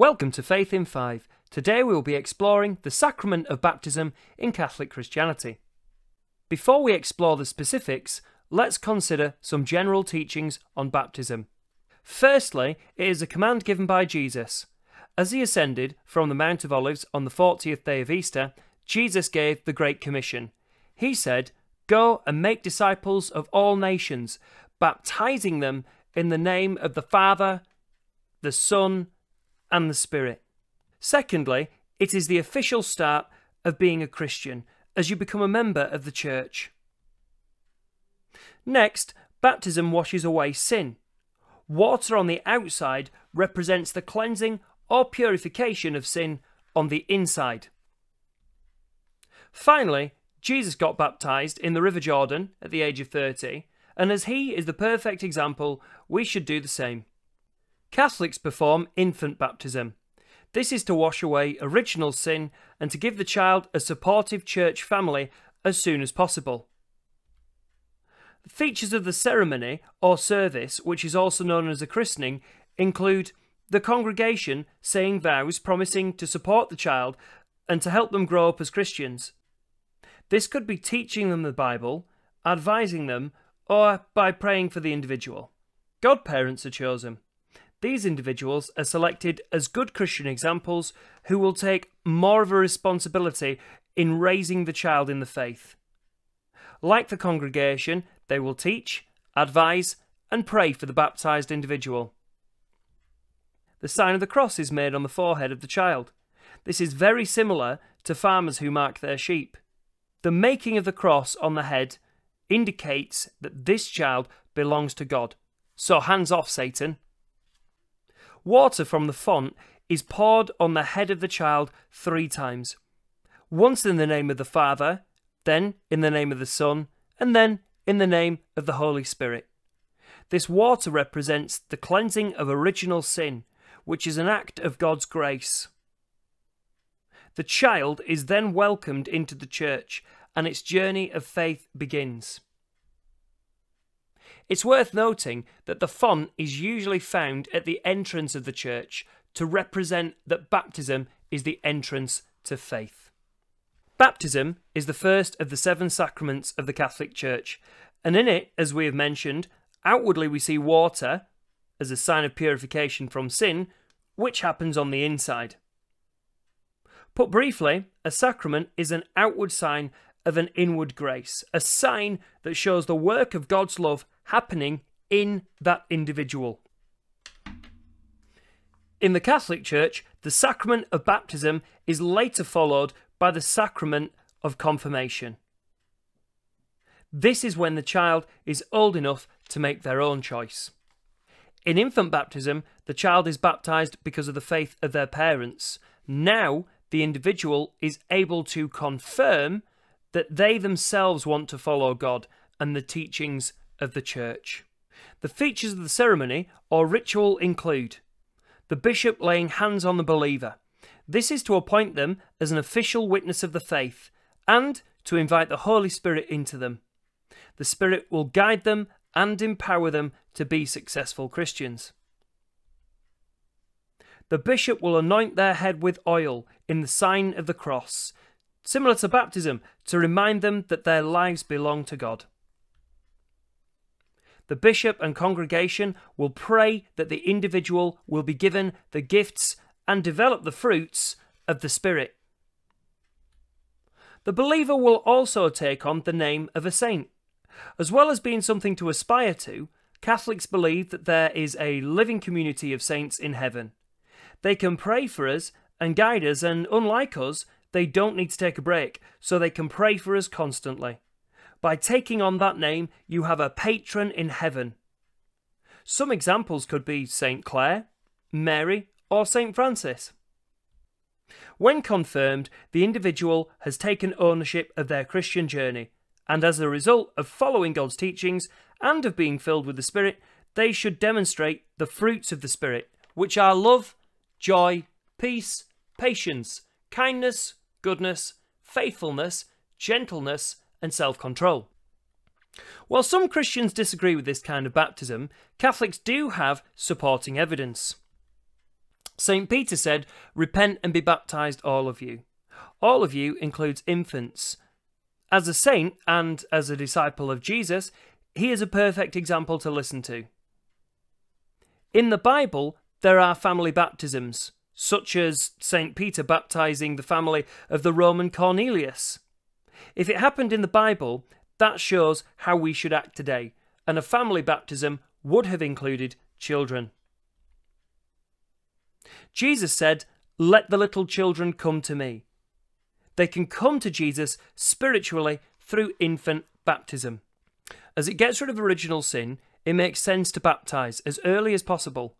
Welcome to Faith in Five. Today we will be exploring the sacrament of baptism in Catholic Christianity. Before we explore the specifics, let's consider some general teachings on baptism. Firstly, it is a command given by Jesus. As he ascended from the Mount of Olives on the 40th day of Easter, Jesus gave the Great Commission. He said, Go and make disciples of all nations, baptizing them in the name of the Father, the Son, and the Spirit. Secondly, it is the official start of being a Christian as you become a member of the church. Next, baptism washes away sin. Water on the outside represents the cleansing or purification of sin on the inside. Finally, Jesus got baptized in the River Jordan at the age of 30, and as he is the perfect example, we should do the same. Catholics perform infant baptism. This is to wash away original sin and to give the child a supportive church family as soon as possible. The features of the ceremony or service, which is also known as a christening, include the congregation saying vows promising to support the child and to help them grow up as Christians. This could be teaching them the Bible, advising them, or by praying for the individual. Godparents are chosen. These individuals are selected as good Christian examples who will take more of a responsibility in raising the child in the faith. Like the congregation, they will teach, advise, and pray for the baptized individual. The sign of the cross is made on the forehead of the child. This is very similar to farmers who mark their sheep. The making of the cross on the head indicates that this child belongs to God. So hands off, Satan. Water from the font is poured on the head of the child three times. Once in the name of the Father, then in the name of the Son, and then in the name of the Holy Spirit. This water represents the cleansing of original sin, which is an act of God's grace. The child is then welcomed into the church, and its journey of faith begins. It's worth noting that the font is usually found at the entrance of the church to represent that baptism is the entrance to faith. Baptism is the first of the seven sacraments of the Catholic Church, and in it, as we have mentioned, outwardly we see water as a sign of purification from sin, which happens on the inside. Put briefly, a sacrament is an outward sign of an inward grace, a sign that shows the work of God's love happening in that individual. In the Catholic Church, the sacrament of baptism is later followed by the sacrament of confirmation. This is when the child is old enough to make their own choice. In infant baptism, the child is baptized because of the faith of their parents. Now, the individual is able to confirm that they themselves want to follow God and the teachings of the church. The features of the ceremony or ritual include the bishop laying hands on the believer. This is to appoint them as an official witness of the faith and to invite the Holy Spirit into them. The Spirit will guide them and empower them to be successful Christians. The bishop will anoint their head with oil in the sign of the cross, similar to baptism, to remind them that their lives belong to God. The bishop and congregation will pray that the individual will be given the gifts and develop the fruits of the Spirit. The believer will also take on the name of a saint. As well as being something to aspire to, Catholics believe that there is a living community of saints in heaven. They can pray for us and guide us, and unlike us, they don't need to take a break, so they can pray for us constantly. By taking on that name, you have a patron in heaven. Some examples could be St. Clare, Mary, or St. Francis. When confirmed, the individual has taken ownership of their Christian journey, and as a result of following God's teachings and of being filled with the Spirit, they should demonstrate the fruits of the Spirit, which are love, joy, peace, patience, kindness, goodness, faithfulness, gentleness, and self control. While some Christians disagree with this kind of baptism, Catholics do have supporting evidence. St. Peter said, Repent and be baptized, all of you. All of you includes infants. As a saint and as a disciple of Jesus, he is a perfect example to listen to. In the Bible, there are family baptisms, such as St. Peter baptizing the family of the Roman Cornelius. If it happened in the Bible, that shows how we should act today, and a family baptism would have included children. Jesus said, Let the little children come to me. They can come to Jesus spiritually through infant baptism. As it gets rid of original sin, it makes sense to baptize as early as possible.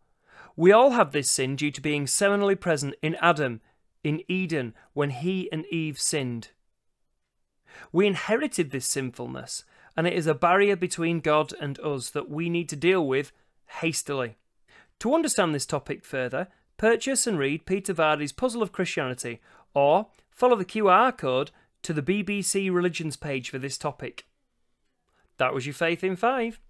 We all have this sin due to being seminally present in Adam, in Eden, when he and Eve sinned. We inherited this sinfulness, and it is a barrier between God and us that we need to deal with hastily. To understand this topic further, purchase and read Peter Vardy's Puzzle of Christianity, or follow the QR code to the BBC Religions page for this topic. That was your Faith in Five.